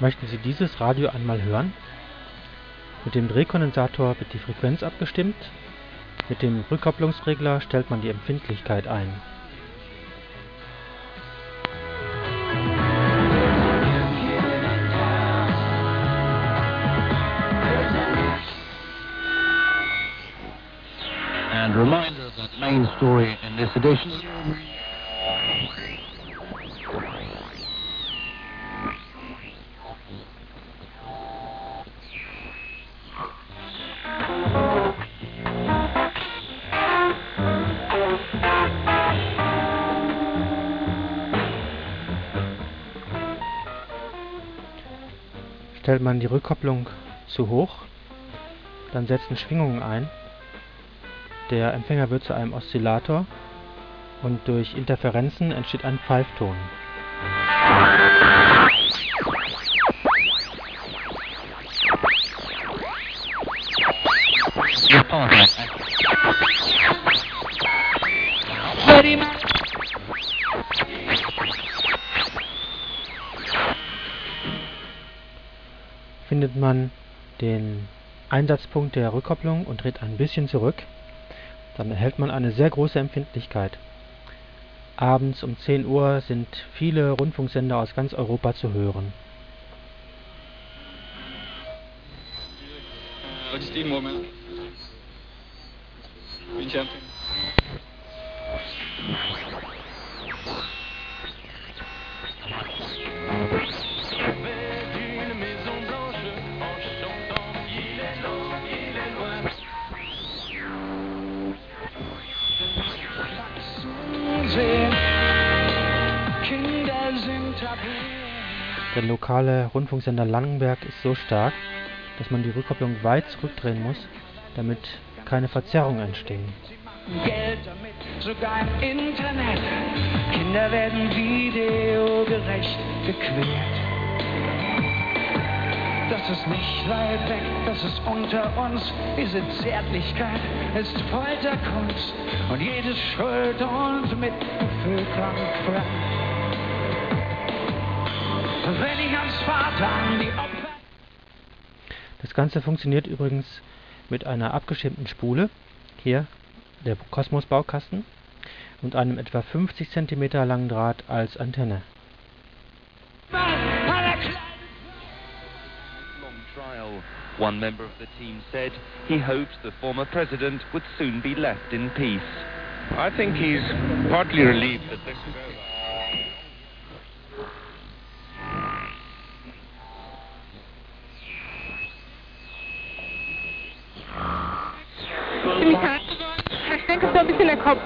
Möchten Sie dieses Radio einmal hören? Mit dem Drehkondensator wird die Frequenz abgestimmt, mit dem Rückkopplungsregler stellt man die Empfindlichkeit ein And reminder that main story in this edition. Stellt man die Rückkopplung zu hoch, dann setzen Schwingungen ein. Der Empfänger wird zu einem Oszillator und durch Interferenzen entsteht ein Pfeifton. Findet man den Einsatzpunkt der Rückkopplung und dreht ein bisschen zurück, dann erhält man eine sehr große Empfindlichkeit. Abends um 10 Uhr sind viele Rundfunksender aus ganz Europa zu hören. Moment. Der lokale Rundfunksender Langenberg ist so stark, dass man die Rückkopplung weit zurückdrehen muss, damit keine Verzerrungen entstehen. Geld damit, sogar im Internet. Kinder werden videogerecht gequält. Das ist nicht weit weg, das ist unter uns. Diese Zärtlichkeit ist Folterkunst und jedes Schuld und Mitgefühl kommt frei. Das Ganze funktioniert übrigens mit einer abgeschirmten Spule, hier der Kosmos-Baukasten, und einem etwa 50 cm langen Draht als Antenne. One member of the team said he hopes the former president would soon be left in peace. I think he's partly relieved that this is over. bin ich krank geworden. Verschränkt ist so ein bisschen der Kopf.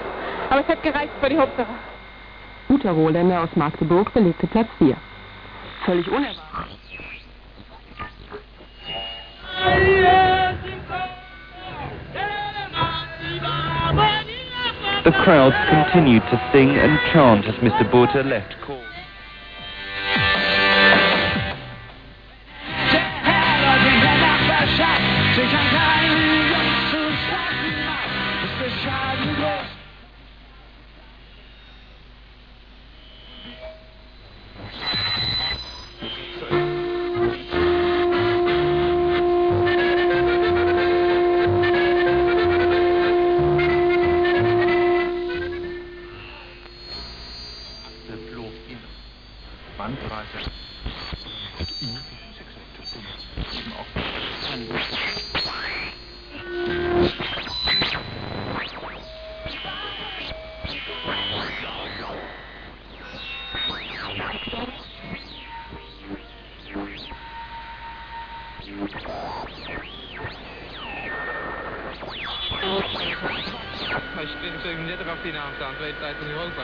Aber es hat gereicht für die Hauptsache. Guter Rohländer aus Magdeburg belegte Platz 4. Völlig unerwartet. The crowds continued to sing and chant as Mr. Botha left court. bandbreite. Maar je kunt natuurlijk die naam staan, twee tijd in Europa.